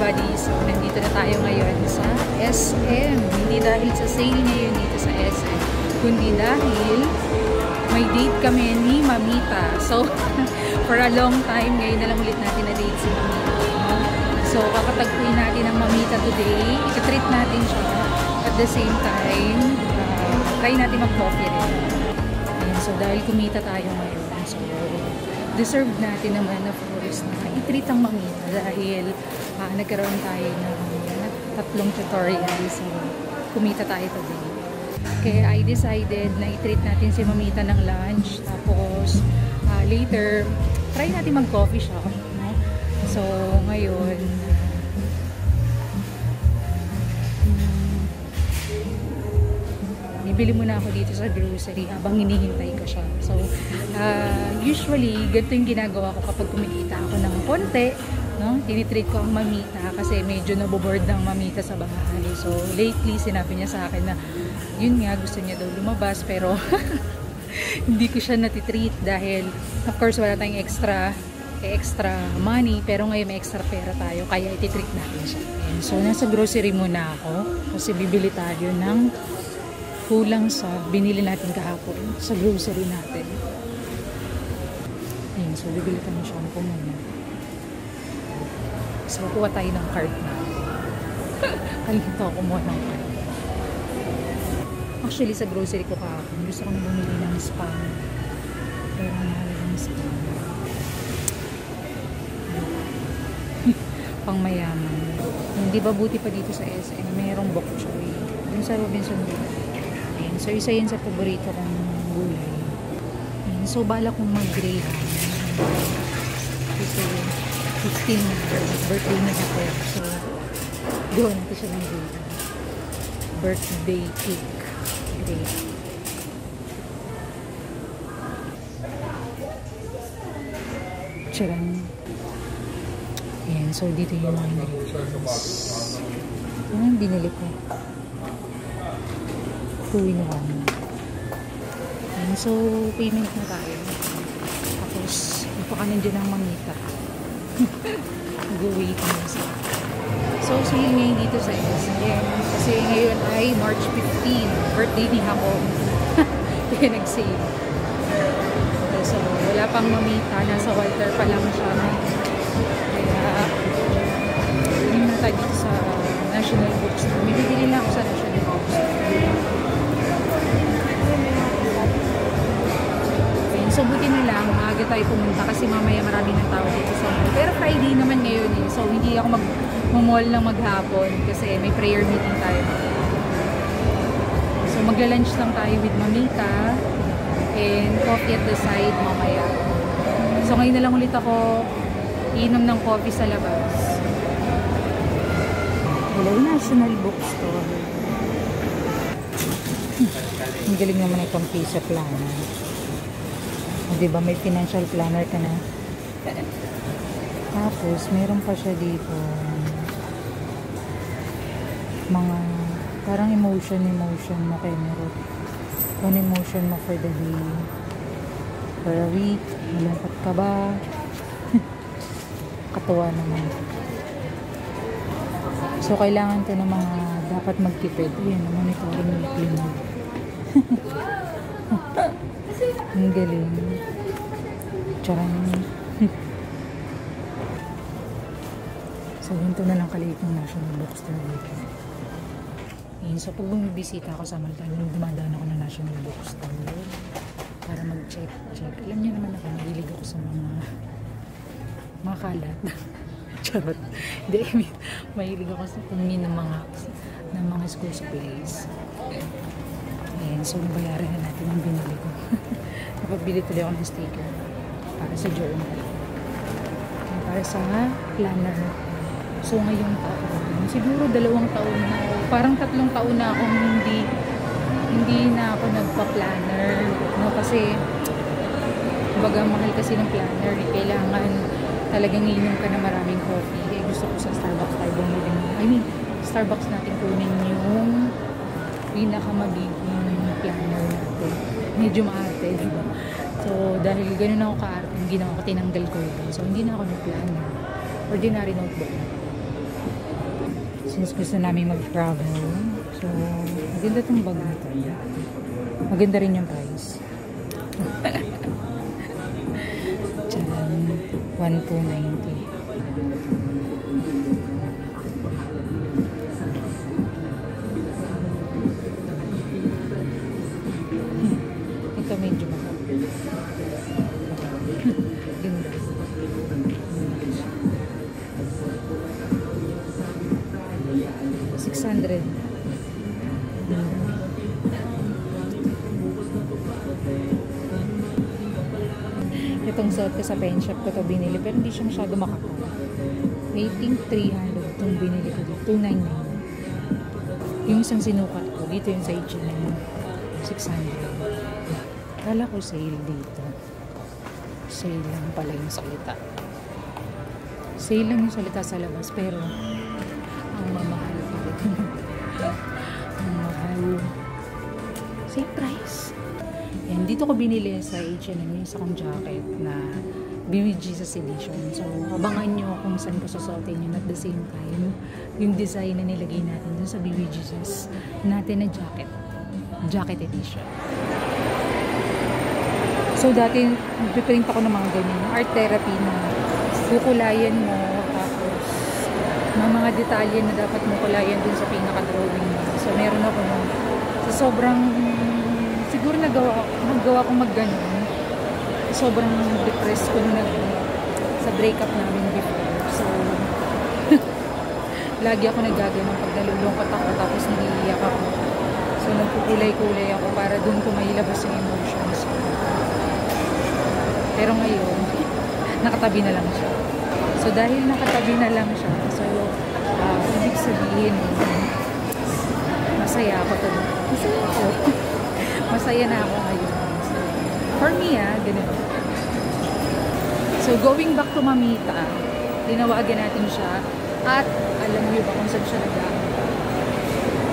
So, nandito na tayo ngayon sa SM. Hindi dahil sa sale ngayon dito sa SM, kundi dahil may date kami ni Mamita. So, for a long time, ngayon na lang ulit natin na date si Mamita. So, kakatagpuin natin ang Mamita today. Ika-treat natin siya. At the same time, uh, try natin mag-coffee rin. Ayan, so, dahil kumita tayo ngayon, so, deserve natin naman, of course, na i-treat ang Mamita dahil uh, nagkaroon tayo ng tatlong tutorial. So, kumita tayo today. Kaya I decided na i-treat natin si Mamita ng lunch. Tapos, uh, later, try natin mag-coffee shop. No? So, ngayon, bibili muna ako dito sa grocery habang hinihintay ko siya. So, uh, usually, ganito yung ginagawa ko kapag kumikita ako ng konti. No? Tinitreat ko ang mamita kasi medyo naboboard ng mamita sa bahay. So, lately, sinabi niya sa akin na yun nga, gusto niya daw lumabas pero hindi ko siya natitreat dahil of course wala tayong extra extra money pero ngayon may extra pera tayo kaya ititreat natin siya. So, nasa grocery muna ako kasi bibili tayo ng kulang sa binili natin kahapon sa grocery natin. Ayan, so bibili tayo ng shampoo muna. So, kuha tayo ng cart na. Kalimutan ko kumuha ng cart. Actually, sa grocery ko kahapon, gusto ko na bumili ng spam. Pero mahal ng spam. Pang mayaman. Hindi ba buti pa dito sa SM? Mayroong bok choy. Dun sa Robinson Gulay. So, isa yun sa paborito kong gulay. Ayan. So, bala kong mag-greyhound. Kasi, 15 na birthday niya ako. So, doon ko siya ng greyhound. Birthday cake. Greyhound. Charan. Ayan, so dito yung mga ingredients. Ano yung binili ko? Two in one. Ayan, so payment na tayo. Tapos, ipakanin din ang mamita. Go-wait na siya. So, sale ngayon dito sa SM. Kasi ngayon ay March 15. Birthday ni ako. Kaya nag-sale. So, wala pang mamita. Nasa Walter pa lang siya. Kaya, yun na tayo dito sa National Bookstore. May bibili lang ako sa National Bookstore. So buti na lang, maaga tayo pumunta kasi mamaya marami ng tao dito sa mall. Pero Friday naman ngayon eh. So hindi ako mag mall lang maghapon kasi may prayer meeting tayo. So magla-lunch lang tayo with Mamita and coffee at the side mamaya. So ngayon na lang ulit ako inom ng coffee sa labas. Hello, National Bookstore. Ang galing naman itong of planner. O, diba may financial planner ka na? Tapos, meron pa siya dito. Mga, parang emotion, emotion mo kay meron. One emotion mo for the day. For a week. Malungkot ka ba? Katuwa naman. So, kailangan ko ng mga dapat magtipid. Ayan, monitoring weekly mode. Ang galing. Charan. so, hinto na lang kaliit ng National Bookstore dito. Ayan, so pag bumibisita ako sa Malta, dumadaan ako ng National Bookstore para mag-check. Check. Alam niyo naman ako, nahilig ako sa mga mga kalat. Charot. Hindi, I mean, mahilig ako sa tumingin ng mga ng mga school supplies. Ayan, so nabayaran na natin ang binili ko. Napagbili tuloy ako ng sticker para sa journal. Para sa planner. So ngayong taon, siguro dalawang taon na, parang tatlong taon na akong hindi hindi na ako nagpa-planner. No? Kasi, baga mahal kasi ng planner. Eh. Kailangan talagang inom ka na maraming coffee. Eh, gusto ko sa Starbucks tayo bumili. I mean, Starbucks natin kunin yung pinaka planner natin. Medyo maarte, di ba? So, dahil ganun ako ka-arte, yung ginawa ko, tinanggal ko yun. So, hindi na ako nag-planner. Ordinary notebook. since gusto namin mag-travel. So, maganda tong bag na. Maganda rin yung price. Tsan, 1,290. 600. Itong suot ko sa pen shop ko to binili pero hindi siya masyado makapal. I think 300 itong binili ko dito. 299. Yung isang sinukat ko, dito yung sa H&M. 600. Kala ko sale dito. Sale lang pala yung salita. Sale lang yung salita sa labas pero Same price. Yan, dito ko binili sa H&M yung isa kong jacket na Beauty Jesus Edition. So, abangan nyo kung saan ko susuotin yun at the same time, yung design na nilagay natin dun sa Jesus natin na jacket. Jacket edition. So, dati, nagpiprint ako ng mga ganyan. Art therapy na kukulayan mo, tapos mga mga detalye na dapat mo kulayan dun sa pinaka-drawing mo. So, meron ako nun. So, sobrang, siguro nagawa, nagawa ko magganon. Sobrang depressed ko nung sa breakup namin before. So, lagi ako nagaganon pag nalulungkot ako tapos naiiyak ako. So, nagkukulay-kulay ako para dun ko mailabas yung emotions. Pero ngayon, nakatabi na lang siya. So, dahil nakatabi na lang siya, so, uh, ibig sabihin, masaya ako to. Masaya ako. masaya na ako ngayon. So, for me, ah, ganun. So, going back to Mamita, tinawagan natin siya at alam niyo ba kung saan siya nag-aaral?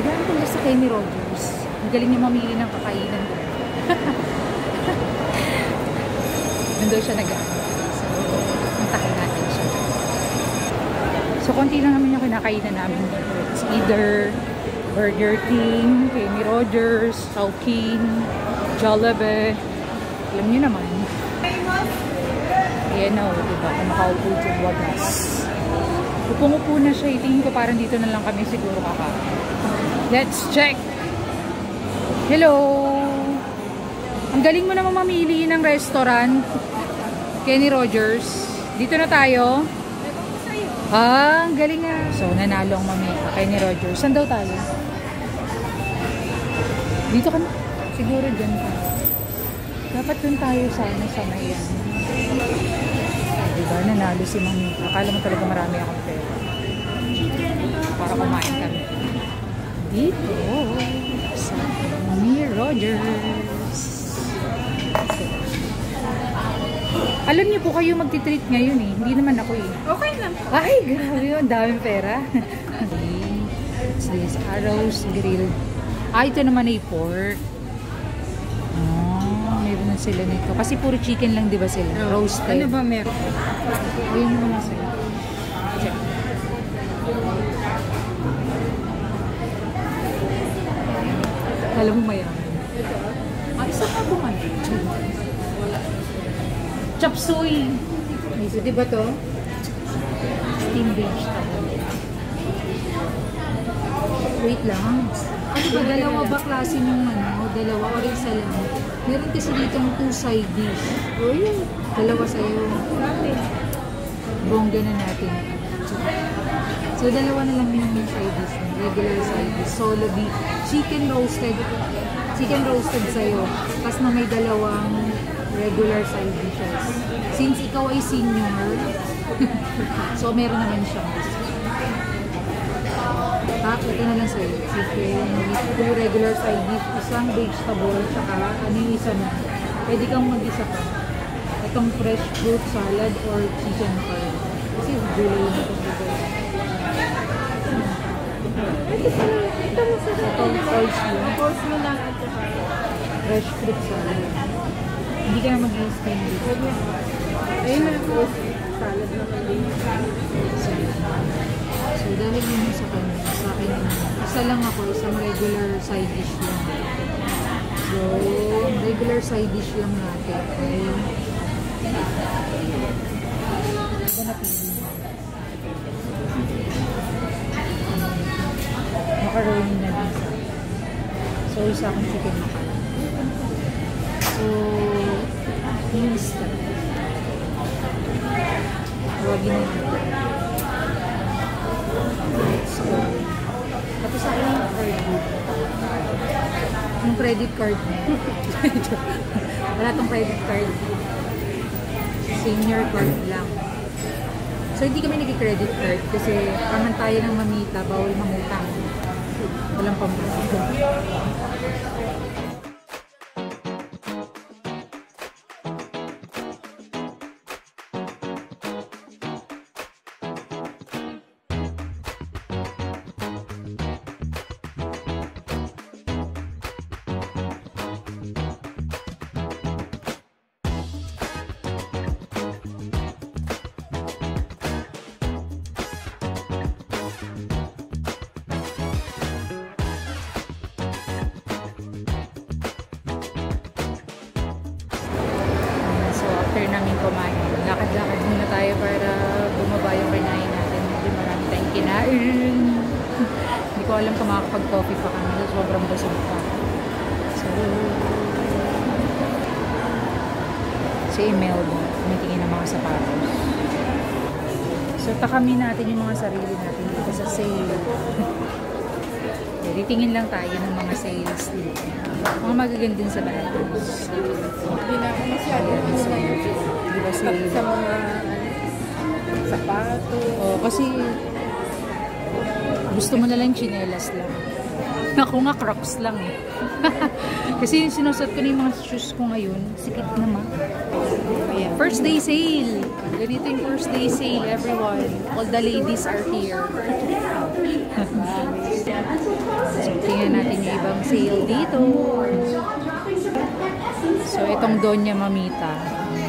Nag-aaral pala sa Kenny Rogers. Ang galing niya mamili ng kakainan doon. Nandun siya nag-aaral. So, puntahan natin siya. So, konti lang naman yung kinakainan namin. It's either Burger King, Kenny Rogers, Chowking, Jollibee. Alam niyo naman. Ayan o, diba? Kung makaupo sa wagas. Upong-upo na siya. Itingin ko parang dito na lang kami siguro kakain. Let's check! Hello! Ang galing mo naman mamili ng restaurant. Kenny Rogers. Dito na tayo. Ah, ang galing nga. So, nanalo ang mamita. Kenny Rogers. Saan daw tayo? Dito ka na. Siguro dyan ka. Dapat dun tayo sana sa may yan. Diba? Nanalo si mamita. Akala mo talaga marami akong pera. Para kumain kami. Dito. Sa Kenny Rogers. Alam niyo po kayo magti-treat ngayon eh. Hindi naman ako eh. Okay lang. Ay, grabe yun. Daming pera. What's this? Arrows grilled. Ah, ito naman ay pork. Oh, meron na sila nito. Kasi puro chicken lang, di ba sila? Roasted. Ano ba meron? Ayun mo na sila. Check. Alam mo mayaman. Ah, isa pa po man. Chop suey. So, di ba to? Steam vegetable. Wait lang. Ano ba, dalawa ba klase yung ano? Dalawa or isa lang? Meron kasi dito two side dish. Oh, yun. Dalawa sa'yo. Bongga na natin. So, dalawa na lang yung side dish. Regular side dish. Solo beef. Chicken roasted. Chicken roasted sa'yo. Tapos na may dalawang regular side dishes. Since ikaw ay senior, so meron naman siyang Ah, ito na lang sa'yo. Chicken, two regular side dish, isang vegetable, tsaka ano yung isa na. Pwede kang mag-isa pa. Itong fresh fruit salad or chicken curry. Kasi gulay na ito. Ito pala. Ito mo sa Itong coleslaw. Mo lang at saka. Fresh fruit salad. Hindi ka na mag-steam dito. Ayun na. Salad naman din. So, dahil yun sa kanya, sa akin naman, isa lang ako, isang regular side dish lang. So, regular side dish lang natin. Okay. Ito na pili. Macaroni na bisa. So, isa akong chicken macaroni. So, instant. Tawagin go. Tapos sa akin yung card mo. Yung credit card mo. Wala tong credit card. Senior card lang. So, hindi kami nag-credit card kasi paman tayo ng mamita, bawal mangutang. Walang pambayad. Namin kumain, lakad-lakad muna tayo para bumaba yung kinain natin. Medyo marami tayong kinain. Hindi ko alam kung makakapag-coffee pa kami. So, sobrang busog pa. So, si Imelda, tumitingin ng mga sapatos. So, takamin natin yung mga sarili natin dito sa sale. Titingin lang tayo ng mga sales dito. Mga magagandang sa batos. Hindi na ako masyado ngayon. Di ba Sa, sa mga sapato. Oh, kasi gusto mo na lang chinelas lang. Ako nga crocs lang eh. kasi yung sinusot ko na yung mga shoes ko ngayon, sikip naman. Ayan. First day sale! Ganito yung first day sale, everyone. All the ladies are here. tingnan natin yung ibang sale dito. So, itong Doña Mamita.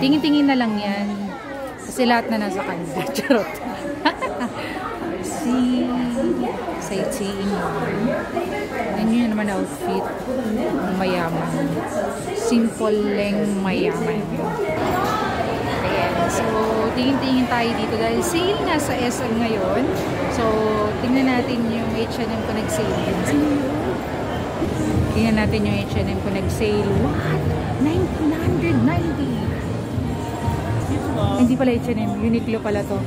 Tingin-tingin na lang yan. Kasi lahat na nasa kanya. Charot. si sightseeing naman. Yan yun naman outfit. Mayaman. Simple lang mayaman. So, tingin-tingin tayo dito dahil sale nga sa SM ngayon. So, tingnan natin yung H&M ko nag-sale. Tingnan natin yung H&M ko nag-sale. What? 990! Hindi pala H&M. Uniqlo pala to.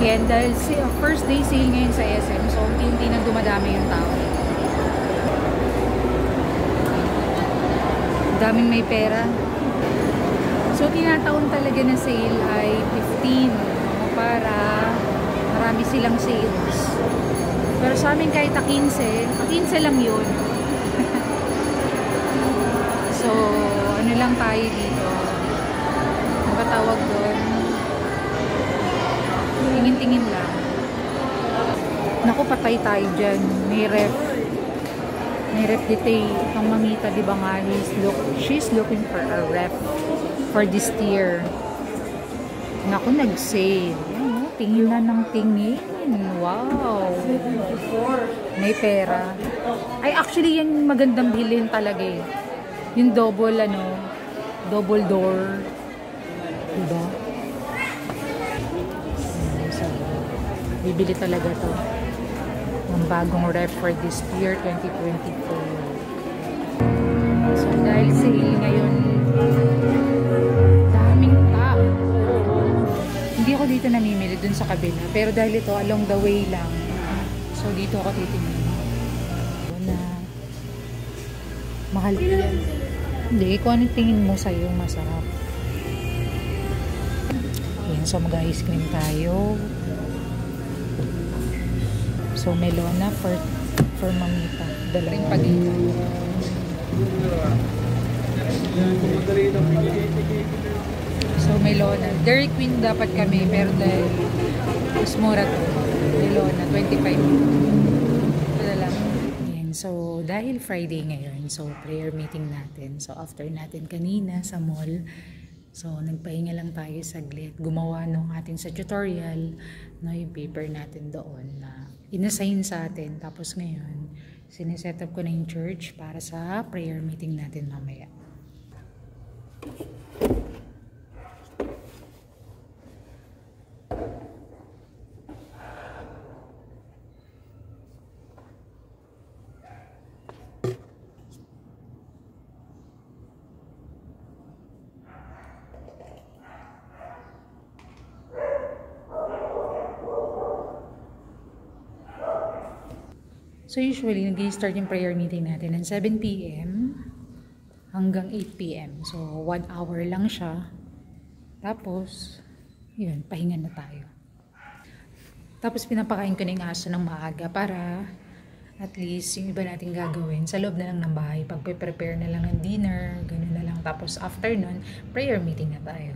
Yan, dahil uh, first day sale ngayon sa SM. So, unti-unti nang dumadami yung tao. Daming may pera. So, tinataon talaga na sale ay 15 no, para marami silang sales. Pero sa amin kahit a 15, a 15 lang yun. so, ano lang tayo dito. Ang katawag doon, tingin-tingin lang. Naku, patay tayo dyan. May ref. May ref detail. Itong mamita, di ba nga, look, she's looking for a ref for this tier. Naku, nag-sale. Ayan, oh, tingin na ng tingin. Wow. May pera. Ay, actually, yan magandang bilhin talaga eh. Yung double, ano, double door. Diba? So, bibili talaga to. Ang bagong rep for this year, 2024. So, dahil sale ngayon, kabila. Pero dahil ito, along the way lang. So, dito ako titingin. Na, mahal yan. Hindi, kung anong tingin mo sa'yo, masarap. Ayan, so mag-ice cream tayo. So, melona for for mamita. Dalawang pagita. So, melona. Dairy Queen dapat kami, pero dahil mas mura to. Melona, 25. Ito na lang. Ayan, so, dahil Friday ngayon, so, prayer meeting natin. So, after natin kanina sa mall, So, nagpahinga lang tayo saglit. Gumawa nung atin sa tutorial, no, yung paper natin doon na inassign sa atin. Tapos ngayon, siniset up ko na yung church para sa prayer meeting natin mamaya. So usually, nag-start yung prayer meeting natin ng 7 p.m. hanggang 8 p.m. So, 1 hour lang siya. Tapos, yun, pahinga na tayo. Tapos, pinapakain ko na yung aso ng maaga para at least yung iba natin gagawin sa loob na lang ng bahay. Pag-prepare na lang ng dinner, ganun na lang. Tapos, after nun, prayer meeting na tayo.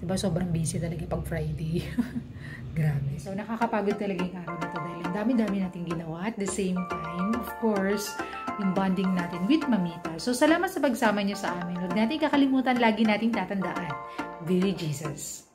Diba, sobrang busy talaga pag Friday. Grabe. So, nakakapagod talaga yung araw na to dahil ang dami-dami natin ginawa at the same time, of course, yung bonding natin with Mamita. So, salamat sa pagsama niyo sa amin. Huwag natin kakalimutan, lagi nating tatandaan. Very Jesus.